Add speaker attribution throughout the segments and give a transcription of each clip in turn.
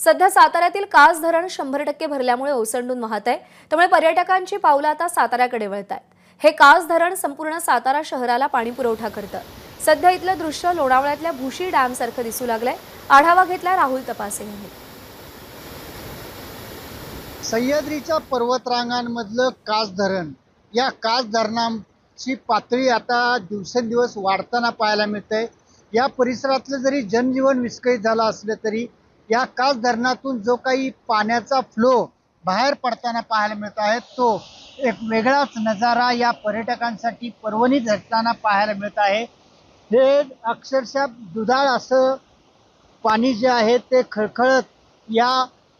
Speaker 1: सध्या साताऱ्यातील कास धरण शंभर टक्के भरल्यामुळे ओसंडून वाहत आहे. त्यामुळे पर्यटकांची पावलं आता साताऱ्याकडे वळत आहेत हे कास धरण संपूर्ण सातारा शहराला पाणी पुरवठा करतं. सध्या इथलं दृश्य लोणावळ्यातल्या भुशी डॅम सारखं दिसू लागलंय. आढावा घेतला राहुल तपासे यांनी
Speaker 2: सह्याद्रीच्या पर्वतरांगांमधलं कास धरण या कास धरणाची पातळी आता दिवसेंदिवस वाढताना पाहायला मिळते या परिसरातलं जरी जनजीवन विस्कळीत झालं असलं तरी या कास धरणातून जो काही पाण्याचा फ्लो बाहेर पडताना पाहायला मिळत आहे तो एक वेगळाच नजारा या पर्यटकांसाठी पर्वणी झटताना पाहायला मिळत आहे. हे अक्षरशः दुधाळ असं पाणी जे आहे ते खळखळत या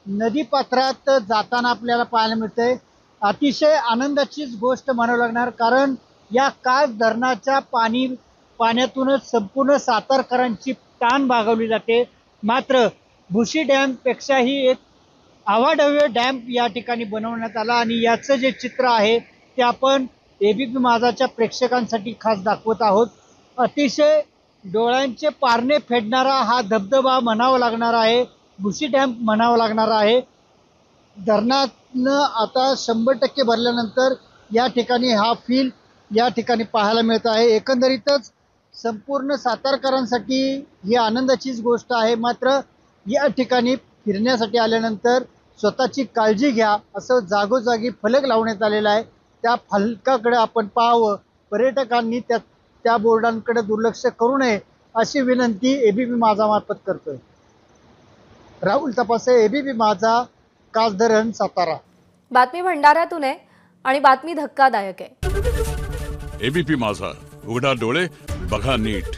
Speaker 2: नदीपात्रात जाताना आपल्याला पाहायला मिळते अतिशय आनंदाचीच गोष्ट म्हणावं लागणार कारण या कास धरणाच्या पाणी पाण्यातूनच संपूर्ण सातारकरांची ताण भागवली जाते. मात्र भुशी डॅमपेक्षाही एक आवाढव्य डॅम या ठिकाणी बनवण्यात आला आणि याचं जे चित्र आहे ते आपण एबीपी माझाच्या प्रेक्षकांसाठी खास दाखवत आहोत. अतिशय डोळ्यांचे पारणे फेडणारा हा धबधबा म्हणावा लागणार आहे भुशी डॅम म्हणावा लागणार आहे. धरणातनं आता शंभर टक्के भरल्यानंतर या ठिकाणी हा फील या ठिकाणी पाहायला मिळत आहे. एकंदरीतच संपूर्ण सातारकरांसाठी ही आनंदाचीच गोष्ट आहे. मात्र या ठिकाणी फिरण्यासाठी आल्यानंतर स्वतःची काळजी घ्या असं जागोजागी फलक लावण्यात आलेला आहे. त्या फलकाकडे आपण पाहावं. पर्यटकांनी त्या त्या बोर्डांकडे दुर्लक्ष करू नये अशी विनंती एबीपी माझा मार्फत करतोय. राहुल तपासे एबीपी माझा कासधरण सातारा.
Speaker 1: बातमी भंडाऱ्यातून आहे आणि बातमी धक्कादायक आहे.
Speaker 3: एबीपी माझा उघडा डोळे बघा नीट.